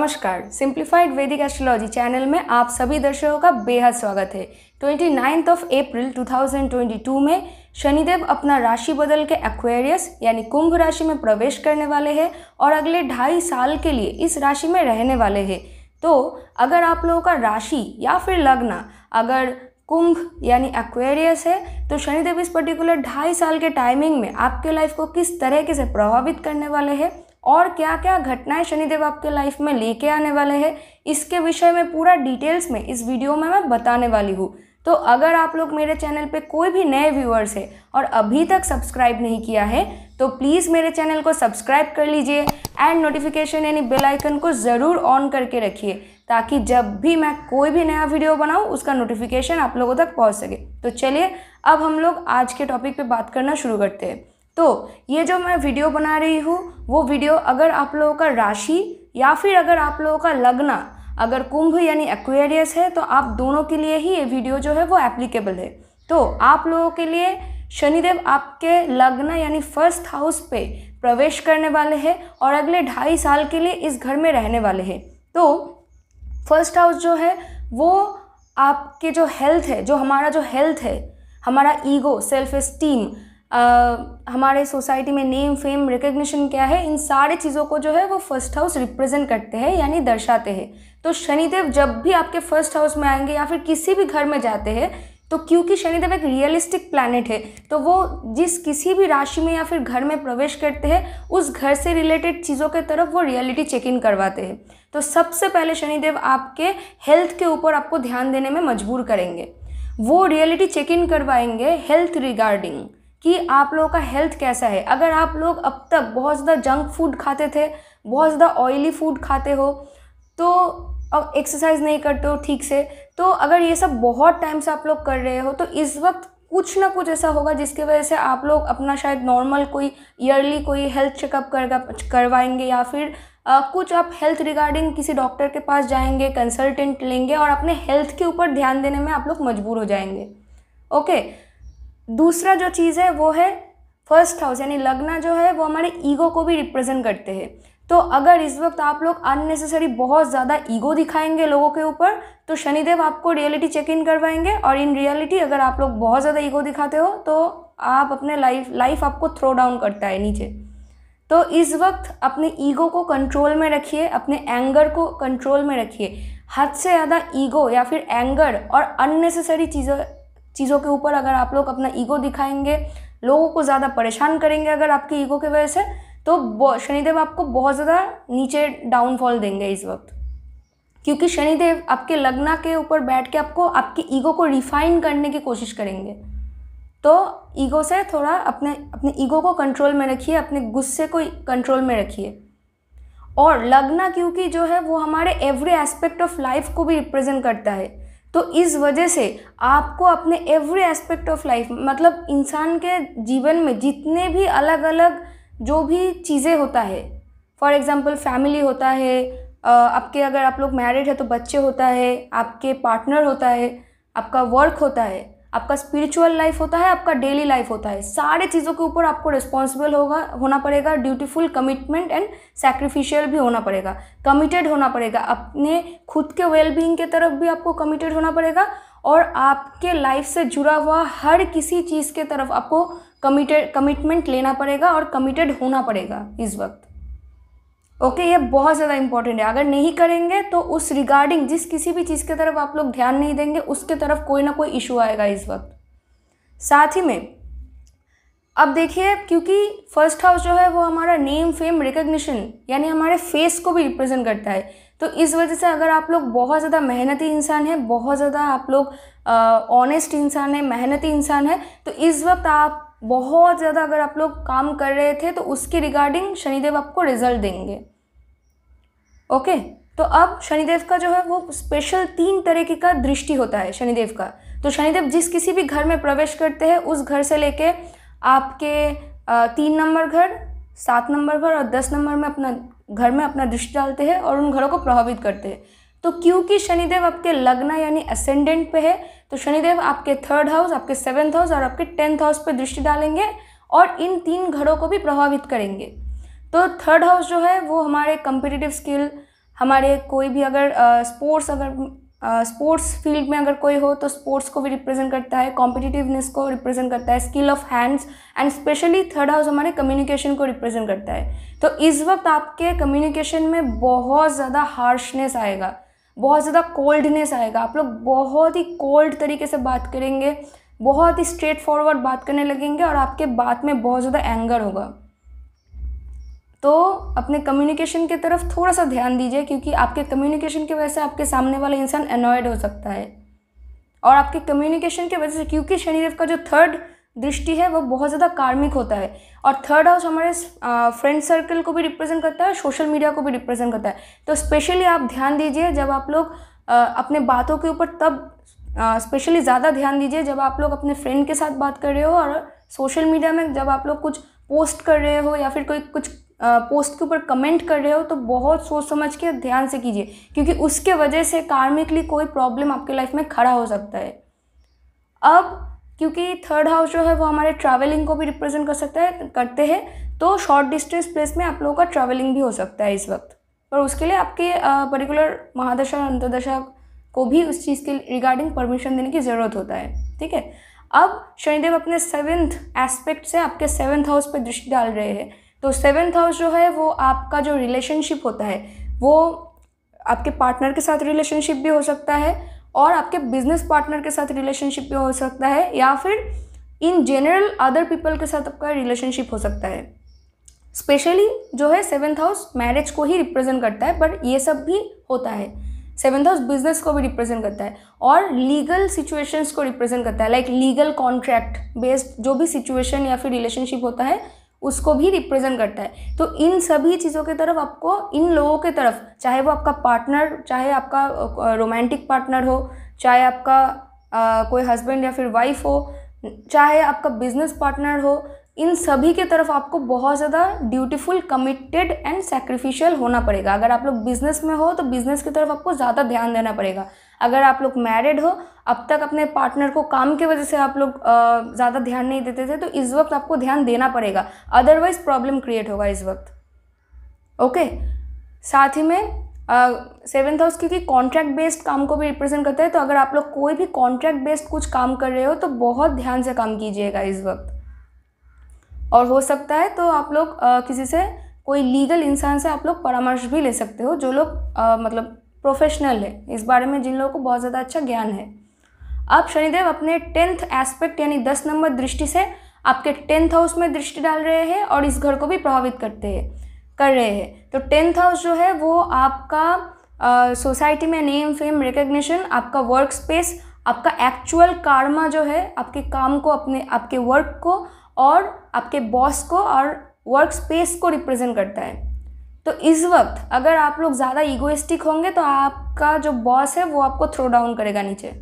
नमस्कार सिंप्लीफाइड वैदिक astrology channel में आप सभी दर्शकों का बेहद स्वागत है। 29th ऑफ़ अप्रैल 2022 में शनिदेव अपना राशि बदल के एक्वेरियस यानी कुंभ राशि में प्रवेश करने वाले हैं और अगले ढाई साल के लिए इस राशि में रहने वाले हैं। तो अगर आप लोगों का राशि या फिर लग्न, अगर कुंभ यानी एक्वेरियस है तो शनिदेव इस पर्टिकुलर ढाई साल के टाइमिंग में आपके लाइफ को किस तरीके से प्रभावित करने वाले हैं और क्या क्या घटनाएँ शनिदेव आपके लाइफ में लेके आने वाले हैं, इसके विषय में पूरा डिटेल्स में इस वीडियो में मैं बताने वाली हूँ। तो अगर आप लोग मेरे चैनल पे कोई भी नए व्यूअर्स है और अभी तक सब्सक्राइब नहीं किया है तो प्लीज़ मेरे चैनल को सब्सक्राइब कर लीजिए एंड नोटिफिकेशन यानी बेल आइकन को ज़रूर ऑन करके रखिए, ताकि जब भी मैं कोई भी नया वीडियो बनाऊँ, उसका नोटिफिकेशन आप लोगों तक पहुँच सके। तो चलिए, अब हम लोग आज के टॉपिक पर बात करना शुरू करते हैं। तो ये जो मैं वीडियो बना रही हूँ, वो वीडियो अगर आप लोगों का राशि या फिर अगर आप लोगों का लगना, अगर कुंभ यानी एक्वेरियस है तो आप दोनों के लिए ही ये वीडियो जो है वो एप्लीकेबल है। तो आप लोगों के लिए शनिदेव आपके लग्न यानी फ़र्स्ट हाउस पे प्रवेश करने वाले हैं और अगले ढाई साल के लिए इस घर में रहने वाले हैं। तो फ़र्स्ट हाउस जो है, वो आपके जो हेल्थ है, जो हमारा जो हेल्थ है, हमारा ईगो सेल्फ एस्टीम हमारे सोसाइटी में नेम, फेम रिकग्निशन क्या है, इन सारे चीज़ों को जो है वो फ़र्स्ट हाउस रिप्रेजेंट करते हैं, यानी दर्शाते हैं। तो शनिदेव जब भी आपके फ़र्स्ट हाउस में आएँगे या फिर किसी भी घर में जाते हैं तो क्योंकि शनिदेव एक रियलिस्टिक प्लानट है तो वो जिस किसी भी राशि में या फिर घर में प्रवेश करते हैं, उस घर से रिलेटेड चीज़ों के तरफ़ वो रियलिटी चेक इन करवाते हैं। तो सबसे पहले शनिदेव आपके हेल्थ के ऊपर आपको ध्यान देने में मजबूर करेंगे। वो रियलिटी चेक इन करवाएँगे हेल्थ रिगार्डिंग कि आप लोगों का हेल्थ कैसा है। अगर आप लोग अब तक बहुत ज़्यादा जंक फ़ूड खाते थे बहुत ज़्यादा ऑयली फ़ूड खाते हो तो अब एक्सरसाइज नहीं करते हो ठीक से तो अगर ये सब बहुत टाइम से आप लोग कर रहे हो तो इस वक्त कुछ ना कुछ ऐसा होगा जिसकी वजह से आप लोग अपना शायद नॉर्मल कोई ईयरली कोई हेल्थ चेकअप कर करवाएँगे या फिर आ, कुछ आप हेल्थ रिगार्डिंग किसी डॉक्टर के पास जाएँगे कंसल्टेंट लेंगे और अपने हेल्थ के ऊपर ध्यान देने में आप लोग मजबूर हो जाएँगे। ओके दूसरा जो चीज़ है, वो है फ़र्स्ट हाउस यानी लग्ना जो है, वो हमारे ईगो को भी रिप्रेजेंट करते हैं। तो अगर इस वक्त आप लोग अननेसेसरी बहुत ज़्यादा ईगो दिखाएँगे लोगों के ऊपर तो शनिदेव आपको रियलिटी चेक इन करवाएँगे और इन रियलिटी अगर आप लोग बहुत ज़्यादा ईगो दिखाते हो तो आप अपने लाइफ लाइफ आपको थ्रो डाउन करता है नीचे। तो इस वक्त अपने ईगो को कंट्रोल में रखिए, अपने एंगर को कंट्रोल में रखिए। हद से ज़्यादा ईगो या फिर एंगर और अननेसेसरी चीज़ों चीज़ों के ऊपर अगर आप लोग अपना ईगो दिखाएँगे, लोगों को ज़्यादा परेशान करेंगे अगर आपकी ईगो की वजह से तो शनिदेव आपको बहुत ज़्यादा नीचे डाउनफॉल देंगे इस वक्त। क्योंकि शनिदेव आपके लग्ना के ऊपर बैठ के आपको, आपके ईगो को रिफाइन करने की कोशिश करेंगे। तो ईगो से थोड़ा अपने अपने ईगो को कंट्रोल में रखिए, अपने गुस्से को कंट्रोल में रखिए। और लगना क्योंकि जो है, वो हमारे एवरी एस्पेक्ट ऑफ़ लाइफ को भी रिप्रेजेंट करता है। तो इस वजह से आपको अपने एवरी एस्पेक्ट ऑफ़ लाइफ मतलब इंसान के जीवन में जितने भी अलग अलग जो भी चीज़ें होता है फॉर एग्ज़ाम्पल फैमिली होता है आपके अगर आप लोग मैरिड है तो बच्चे होता है, आपके पार्टनर होता है, आपका वर्क होता है आपका स्पिरिचुअल लाइफ होता है, आपका डेली लाइफ होता है। सारे चीज़ों के ऊपर आपको रिस्पॉन्सिबल होगा, होना पड़ेगा ड्यूटीफुल कमिटमेंट एंड सेक्रीफिशियल भी होना पड़ेगा। कमिटेड होना पड़ेगा। अपने खुद के वेलबींग के तरफ़ भी आपको कमिटेड होना पड़ेगा और आपके लाइफ से जुड़ा हुआ हर किसी चीज़ के तरफ़ आपको कमिटेड कमिटमेंट लेना पड़ेगा और कमिटेड होना पड़ेगा इस वक्त। ओके ये बहुत ज़्यादा इंपॉर्टेंट है। अगर नहीं करेंगे तो उस रिगार्डिंग जिस किसी भी चीज़ की तरफ़ आप लोग ध्यान नहीं देंगे, उसके तरफ़ कोई ना कोई इशू आएगा इस वक्त। साथ ही में, अब देखिए, क्योंकि फ़र्स्ट हाउस जो है, वो हमारा नेम फेम रिकग्निशन यानी हमारे फेस को भी रिप्रेजेंट करता है। तो इस वजह से अगर आप लोग बहुत ज़्यादा मेहनती इंसान हैं, बहुत ज़्यादा आप लोग ऑनेस्ट इंसान है, मेहनती इंसान है तो इस वक्त आप बहुत ज़्यादा अगर आप लोग काम कर रहे थे तो उसके रिगार्डिंग शनिदेव आपको रिज़ल्ट देंगे। ओके तो अब शनिदेव का जो है, वो स्पेशल तीन तरीके का दृष्टि होता है शनिदेव का। तो शनिदेव जिस किसी भी घर में प्रवेश करते हैं, उस घर से लेके आपके तीन नंबर घर, सात नंबर घर और दस नंबर में अपना, घर में अपना दृष्टि डालते हैं और उन घरों को प्रभावित करते हैं। तो क्योंकि शनिदेव आपके लग्न यानी असेंडेंट पे है तो शनिदेव आपके थर्ड हाउस आपके सेवेंथ हाउस और आपके टेंथ हाउस पे दृष्टि डालेंगे और इन तीन घरों को भी प्रभावित करेंगे। तो थर्ड हाउस जो है, वो हमारे कम्पिटिटिव स्किल हमारे कोई भी अगर स्पोर्ट्स अगर स्पोर्ट्स फ़ील्ड में अगर कोई हो तो स्पोर्ट्स को भी रिप्रेजेंट करता है कॉम्पिटिटिवनेस को रिप्रेजेंट करता है skill of hands and specially third house हमारे कम्युनिकेशन को रिप्रेजेंट करता है। तो इस वक्त आपके कम्युनिकेशन में बहुत ज़्यादा हार्शनेस आएगा। बहुत ज़्यादा कोल्डनेस आएगा। आप लोग बहुत ही कोल्ड तरीके से बात करेंगे, बहुत ही स्ट्रेट फॉरवर्ड बात करने लगेंगे और आपके बात में बहुत ज़्यादा एंगर होगा। तो अपने कम्युनिकेशन की तरफ़ थोड़ा सा ध्यान दीजिए क्योंकि आपके कम्युनिकेशन की वजह से आपके सामने वाला इंसान अनॉयड हो सकता है। और आपके कम्युनिकेशन की वजह से क्योंकि शनिदेव का जो थर्ड दृष्टि है, वो बहुत ज़्यादा कार्मिक होता है। और थर्ड हाउस हमारे फ्रेंड सर्कल को भी रिप्रेजेंट करता है सोशल मीडिया को भी रिप्रेजेंट करता है। तो स्पेशली आप ध्यान दीजिए, जब आप लोग अपने बातों के ऊपर तब स्पेशली ज़्यादा ध्यान दीजिए, जब आप लोग अपने फ्रेंड के साथ बात कर रहे हो और सोशल मीडिया में जब आप लोग कुछ पोस्ट कर रहे हो या फिर कोई कुछ पोस्ट के ऊपर कमेंट कर रहे हो तो बहुत सोच समझ के ध्यान से कीजिए। क्योंकि उसके वजह से कार्मिकली कोई प्रॉब्लम आपके लाइफ में खड़ा हो सकता है। अब क्योंकि थर्ड हाउस जो है वो हमारे ट्रैवलिंग को भी रिप्रेजेंट कर सकता है, करते हैं तो शॉर्ट डिस्टेंस प्लेस में आप लोगों का ट्रैवलिंग भी हो सकता है इस वक्त। पर उसके लिए आपके पर्टिकुलर महादशा अंतरदशा को भी उस चीज़ के रिगार्डिंग परमिशन देने की ज़रूरत होता है, ठीक है? अब शनिदेव अपने सेवेंथ एस्पेक्ट से आपके सेवेंथ हाउस पर दृष्टि डाल रहे हैं। तो सेवेंथ हाउस जो है वो आपका जो रिलेशनशिप होता है, वो आपके पार्टनर के साथ रिलेशनशिप भी हो सकता है और आपके बिज़नेस पार्टनर के साथ रिलेशनशिप भी हो सकता है, या फिर इन जनरल अदर पीपल के साथ आपका रिलेशनशिप हो सकता है। स्पेशली जो है सेवेंथ हाउस मैरिज को ही रिप्रेजेंट करता है पर ये सब भी होता है। सेवेंथ हाउस बिज़नेस को भी रिप्रेजेंट करता है और लीगल सिचुएशंस को रिप्रेजेंट करता है लाइक लीगल कॉन्ट्रैक्ट बेस्ड जो भी सिचुएशन या फिर रिलेशनशिप होता है उसको भी रिप्रेजेंट करता है। तो इन सभी चीज़ों की तरफ़ आपको इन लोगों के तरफ़ चाहे वो आपका पार्टनर चाहे आपका रोमांटिक पार्टनर हो चाहे आपका आ, कोई हस्बैंड या फिर वाइफ हो चाहे आपका बिज़नेस पार्टनर हो इन सभी के तरफ़ आपको बहुत ज़्यादा ड्यूटीफुल कमिटेड एंड सेक्रीफिशियल होना पड़ेगा। अगर आप लोग बिज़नेस में हो तो बिज़नेस की तरफ़ आपको ज़्यादा ध्यान देना पड़ेगा। अगर आप लोग मैरिड हो, अब तक अपने पार्टनर को काम की वजह से आप लोग ज़्यादा ध्यान नहीं देते थे तो इस वक्त आपको ध्यान देना पड़ेगा। अदरवाइज़ प्रॉब्लम क्रिएट होगा इस वक्त। ओके साथ ही में सेवेंथ हाउस क्योंकि कॉन्ट्रैक्ट बेस्ड काम को भी रिप्रेजेंट करता है तो अगर आप लोग कोई भी कॉन्ट्रैक्ट बेस्ड कुछ काम कर रहे हो तो बहुत ध्यान से काम कीजिएगा इस वक्त। और हो सकता है तो आप लोग किसी से कोई लीगल इंसान से आप लोग परामर्श भी ले सकते हो, जो लोग मतलब प्रोफेशनल है। इस बारे में जिन लोगों को बहुत ज़्यादा अच्छा ज्ञान है। अब शनिदेव अपने टेंथ एस्पेक्ट यानी दस नंबर दृष्टि से आपके टेंथ हाउस में दृष्टि डाल रहे हैं और इस घर को भी प्रभावित करते हैं, कर रहे हैं। तो टेंथ हाउस जो है वो आपका सोसाइटी में नेम, फेम, रिकग्निशन, आपका वर्क स्पेस, आपका एक्चुअल कार्मा जो है, आपके काम को, अपने, आपके वर्क को और आपके बॉस को और वर्क स्पेस को रिप्रेजेंट करता है। तो इस वक्त अगर आप लोग ज़्यादा ईगोइस्टिक होंगे तो आपका जो बॉस है वो आपको थ्रो डाउन करेगा नीचे।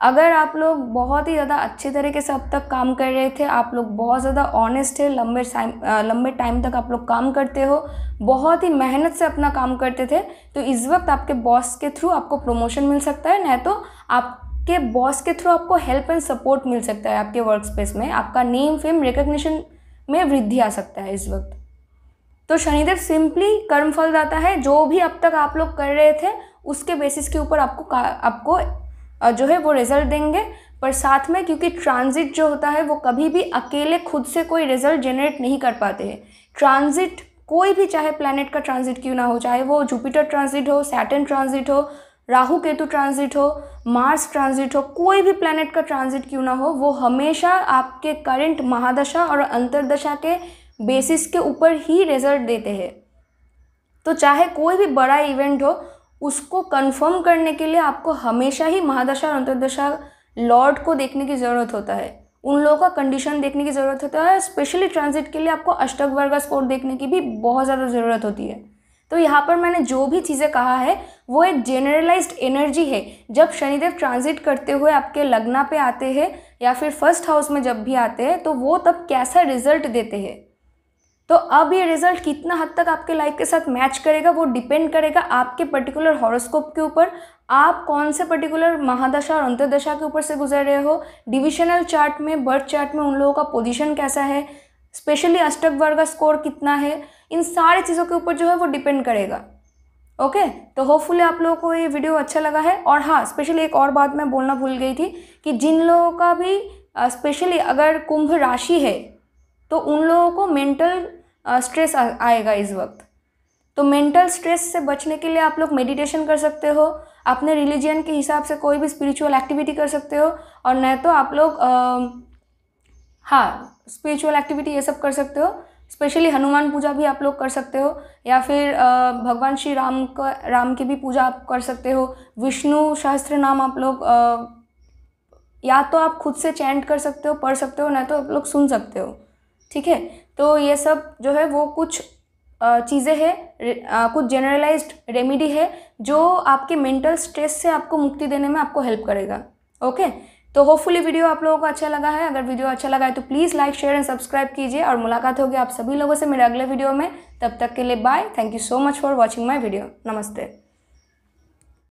अगर आप लोग बहुत ही ज़्यादा अच्छे तरीके से अब तक काम कर रहे थे, आप लोग बहुत ज़्यादा ऑनेस्ट है लंबे टाइम लंबे टाइम तक आप लोग काम करते हो, बहुत ही मेहनत से अपना काम करते थे तो इस वक्त आपके बॉस के थ्रू आपको प्रमोशन मिल सकता है, नहीं तो आपके बॉस के थ्रू आपको हेल्प एंड सपोर्ट मिल सकता है आपके वर्क स्पेस में, आपका नेम फेम रिकग्निशन में वृद्धि आ सकता है इस वक्त। तो शनिदेव सिंपली कर्म फल दाता है, जो भी अब तक आप लोग कर रहे थे, उसके बेसिस के ऊपर आपको आपको जो है वो रिज़ल्ट देंगे। पर साथ में क्योंकि ट्रांजिट जो होता है, वो कभी भी अकेले खुद से कोई रिज़ल्ट जनरेट नहीं कर पाते हैं। ट्रांजिट कोई भी चाहे प्लानट का ट्रांजिट क्यों ना हो, चाहे वो जुपिटर ट्रांजिट हो सैटन ट्रांजिट हो, राहु केतु ट्रांजिट हो मार्स ट्रांजिट हो, कोई भी प्लानट का ट्रांजिट क्यों ना हो, वो हमेशा आपके करंट महादशा और अंतरदशा के बेसिस के ऊपर ही रिज़ल्ट देते हैं। तो चाहे कोई भी बड़ा इवेंट हो, उसको कंफर्म करने के लिए आपको हमेशा ही महादशा और अंतर्दशा लॉर्ड को देखने की ज़रूरत होता है। उन लोगों का कंडीशन देखने की ज़रूरत होता है। स्पेशली ट्रांजिट के लिए आपको अष्टक वर्ग स्कोर देखने की भी बहुत ज़्यादा ज़रूरत होती है। तो यहाँ पर मैंने जो भी चीज़ें कहा है, वो एक जेनरलाइज्ड एनर्जी है। जब शनिदेव ट्रांजिट करते हुए आपके लग्ना पे आते हैं या फिर फ़र्स्ट हाउस में जब भी आते हैं तो वो तब कैसा रिज़ल्ट देते हैं? तो अब ये रिज़ल्ट कितना हद तक आपके लाइफ के साथ मैच करेगा वो डिपेंड करेगा आपके पर्टिकुलर हॉरोस्कोप के ऊपर। आप कौन से पर्टिकुलर महादशा और अंतरदशा के ऊपर से गुजर रहे हो? डिविजनल चार्ट में बर्थ चार्ट में उन लोगों का पोजीशन कैसा है? स्पेशली अष्टक वर्ग का स्कोर कितना है? इन सारी चीज़ों के ऊपर जो है वो डिपेंड करेगा। ओके okay, तो होपफुली आप लोगों को ये वीडियो अच्छा लगा है। और हाँ स्पेशली एक और बात मैं बोलना भूल गई थी कि जिन लोगों का भी स्पेशली अगर कुंभ राशि है तो उन लोगों को मेंटल स्ट्रेस आएगा इस वक्त। तो मेंटल स्ट्रेस से बचने के लिए आप लोग मेडिटेशन कर सकते हो, अपने रिलीजन के हिसाब से कोई भी स्पिरिचुअल एक्टिविटी कर सकते हो, और नहीं तो आप लोग हाँ स्पिरिचुअल एक्टिविटी ये सब कर सकते हो। स्पेशली हनुमान पूजा भी आप लोग कर सकते हो, या फिर भगवान श्री राम का, राम की भी पूजा आप कर सकते हो। विष्णु शास्त्र नाम आप लोग या तो आप खुद से चैंट कर सकते हो, पढ़ सकते हो नहीं तो आप लोग सुन सकते हो। ठीक है? तो ये सब जो है वो कुछ चीज़ें हैं कुछ जनरलाइज्ड रेमेडी है जो आपके मेंटल स्ट्रेस से आपको मुक्ति देने में आपको हेल्प करेगा। ओके तो होपफुली वीडियो आप लोगों को अच्छा लगा है। अगर वीडियो अच्छा लगा है तो please like share and subscribe कीजिए और मुलाकात होगी आप सभी लोगों से मेरे अगले वीडियो में। तब तक के लिए bye thank you so much for watching my video नमस्ते।